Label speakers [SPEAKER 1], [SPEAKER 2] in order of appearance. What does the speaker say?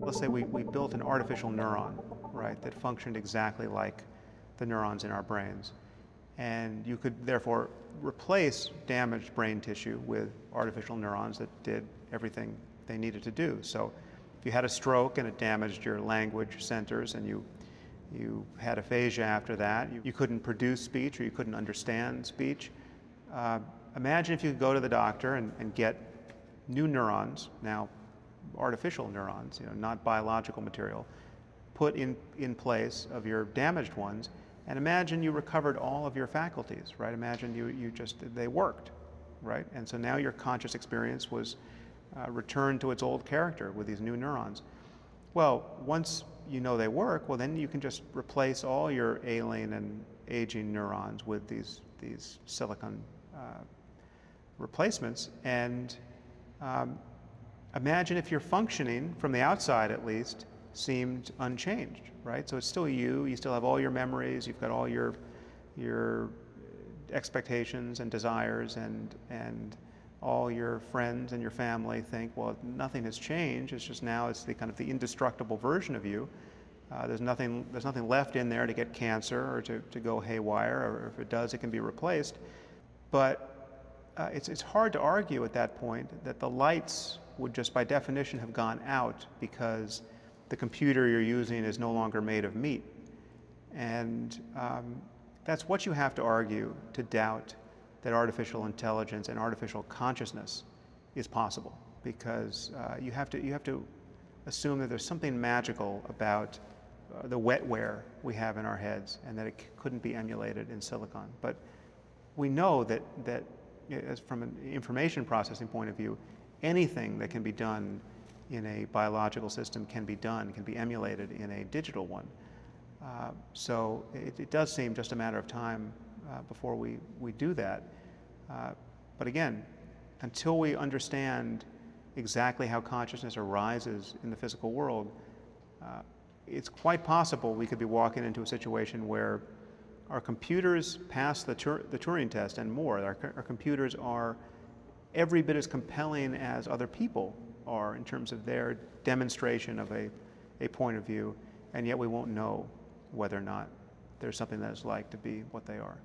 [SPEAKER 1] Let's say we, we built an artificial neuron, right, that functioned exactly like the neurons in our brains. And you could therefore replace damaged brain tissue with artificial neurons that did everything they needed to do. So if you had a stroke and it damaged your language centers and you, you had aphasia after that, you, you couldn't produce speech or you couldn't understand speech, uh, imagine if you could go to the doctor and, and get new neurons, now artificial neurons, you know, not biological material, put in, in place of your damaged ones, and imagine you recovered all of your faculties, right? Imagine you, you just, they worked, right? And so now your conscious experience was uh, returned to its old character with these new neurons. Well, once you know they work, well, then you can just replace all your ailing and aging neurons with these, these silicon uh, replacements. And um, imagine if your functioning, from the outside at least, seemed unchanged, right? So it's still you, you still have all your memories, you've got all your, your expectations and desires and, and all your friends and your family think, well, nothing has changed, it's just now it's the kind of the indestructible version of you. Uh, there's, nothing, there's nothing left in there to get cancer or to, to go haywire, or if it does, it can be replaced. But uh, it's, it's hard to argue at that point that the lights would just by definition have gone out because the computer you're using is no longer made of meat. And um, that's what you have to argue to doubt that artificial intelligence and artificial consciousness is possible because uh, you, have to, you have to assume that there's something magical about uh, the wetware we have in our heads and that it couldn't be emulated in silicon. But we know that, that as from an information processing point of view, anything that can be done in a biological system can be done, can be emulated in a digital one. Uh, so it, it, does seem just a matter of time uh, before we, we do that. Uh, but again, until we understand exactly how consciousness arises in the physical world, uh, it's quite possible we could be walking into a situation where our computers pass the, Tur the Turing test and more. Our, our computers are every bit as compelling as other people are in terms of their demonstration of a, a point of view, and yet we won't know whether or not there's something that is like to be what they are.